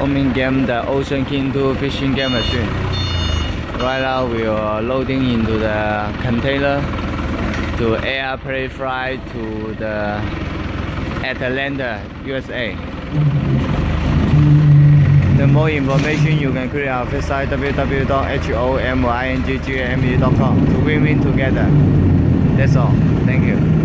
Omin game the Ocean King 2 fishing game machine. Right now we are loading into the container to air airplane flight to the Atlanta, USA. The more information you can create our website www.hominggame.com to win-win together. That's all. Thank you.